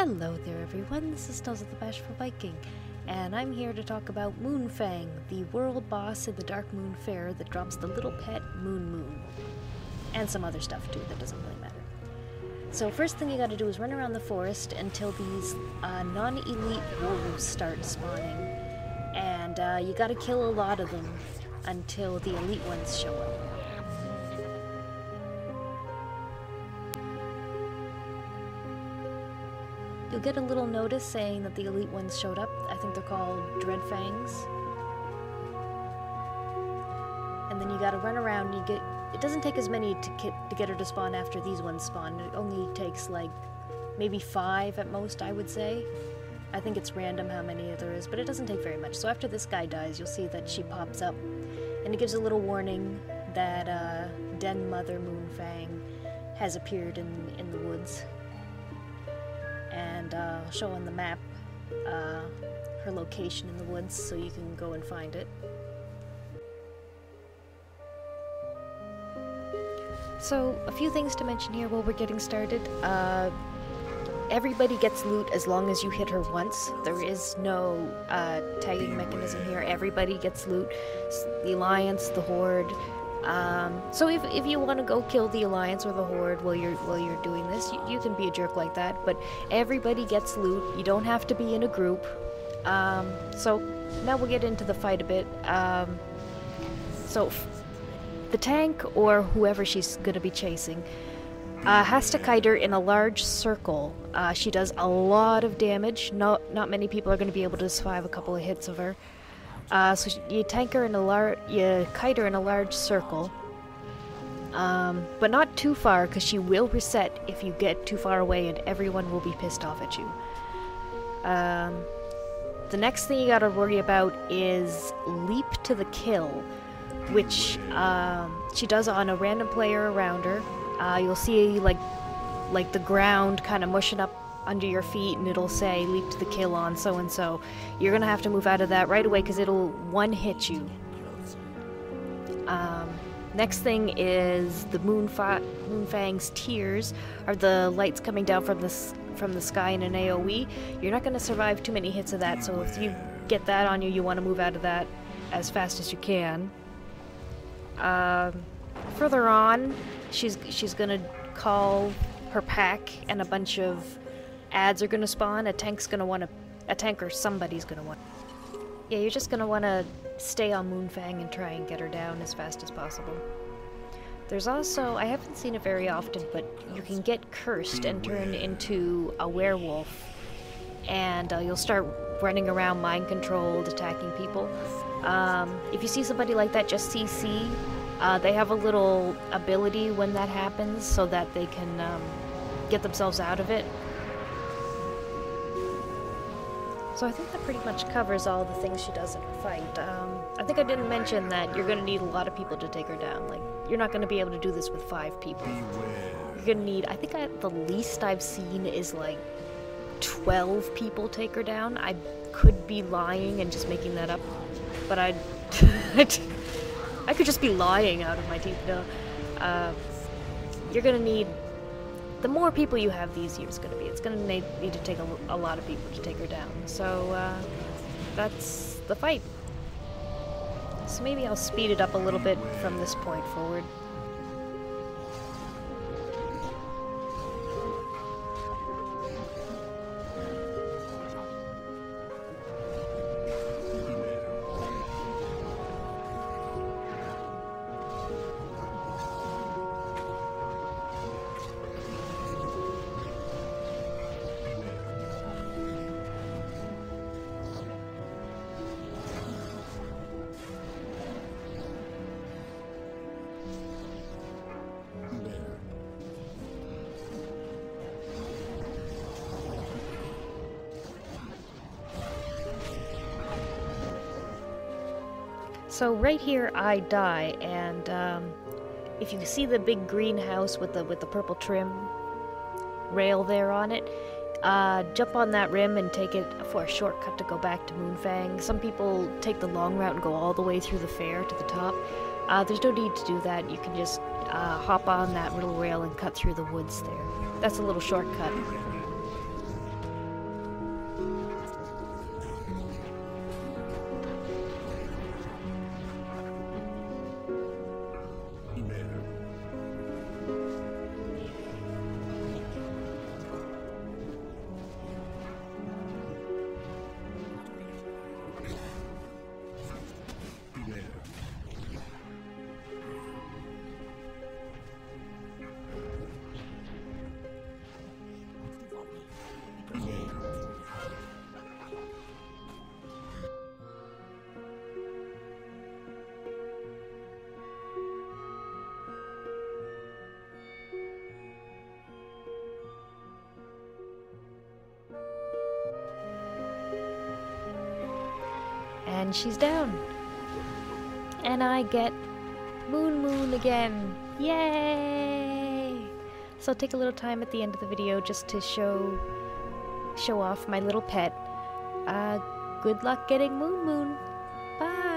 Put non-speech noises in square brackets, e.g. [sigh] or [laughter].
Hello there, everyone. This is Snuzzle the Bashful Viking, and I'm here to talk about Moonfang, the world boss in the Darkmoon Faire that drops the little pet Moon Moon. And some other stuff too that doesn't really matter. So, first thing you gotta do is run around the forest until these uh, non elite wolves start spawning. And uh, you gotta kill a lot of them until the elite ones show up. You'll get a little notice saying that the elite ones showed up. I think they're called Dreadfangs. And then you gotta run around. You get. It doesn't take as many to get to get her to spawn after these ones spawn. It only takes like maybe five at most, I would say. I think it's random how many there is, but it doesn't take very much. So after this guy dies, you'll see that she pops up, and it gives a little warning that uh, Den Mother Moonfang has appeared in in the woods and uh, show on the map uh, her location in the woods so you can go and find it. So, a few things to mention here while we're getting started. Uh, everybody gets loot as long as you hit her once. There is no uh, tagging mechanism here. Everybody gets loot. The Alliance, the Horde, um, so if, if you want to go kill the Alliance or the Horde while you're while you're doing this, you, you can be a jerk like that. But everybody gets loot. You don't have to be in a group. Um, so now we'll get into the fight a bit. Um, so the tank or whoever she's going to be chasing uh, has to kite her in a large circle. Uh, she does a lot of damage. Not not many people are going to be able to survive a couple of hits of her. Uh, so you tank her in a large, you kite her in a large circle, um, but not too far because she will reset if you get too far away, and everyone will be pissed off at you. Um, the next thing you gotta worry about is leap to the kill, which um, she does on a random player around her. Uh, you'll see like like the ground kind of mushing up under your feet and it'll say leap to the kill on so and so. You're gonna have to move out of that right away because it'll one hit you. Um, next thing is the Moonfa- Moonfang's tears are the lights coming down from the from the sky in an AOE. You're not gonna survive too many hits of that, so if you get that on you, you want to move out of that as fast as you can. Um, further on, she's she's gonna call her pack and a bunch of adds are gonna spawn, a tank's gonna want to, a tank or somebody's gonna want. Yeah, you're just gonna want to stay on Moonfang and try and get her down as fast as possible. There's also, I haven't seen it very often, but you can get cursed and turn into a werewolf, and uh, you'll start running around mind controlled, attacking people. Um, if you see somebody like that, just CC. Uh, they have a little ability when that happens so that they can um, get themselves out of it. So I think that pretty much covers all the things she does in her fight. Um, I think I didn't mention that you're going to need a lot of people to take her down. Like, you're not going to be able to do this with five people. You're going to need, I think I, the least I've seen is like 12 people take her down. I could be lying and just making that up, but I'd, [laughs] I could just be lying out of my teeth. No. Uh, you're going to need the more people you have, the easier it's going to be. It's going to need, need to take a, a, lot of people to take her down. So uh, that's the fight. So maybe I'll speed it up a little bit from this point forward. So right here I die, and um, if you see the big greenhouse with the with the purple trim rail there on it, uh, jump on that rim and take it for a shortcut to go back to Moonfang. Some people take the long route and go all the way through the fair to the top. Uh, there's no need to do that. You can just uh, hop on that little rail and cut through the woods there. That's a little shortcut. And she's down. And I get Moon Moon again. Yay! So I'll take a little time at the end of the video just to show show off my little pet. Uh, good luck getting Moon Moon. Bye!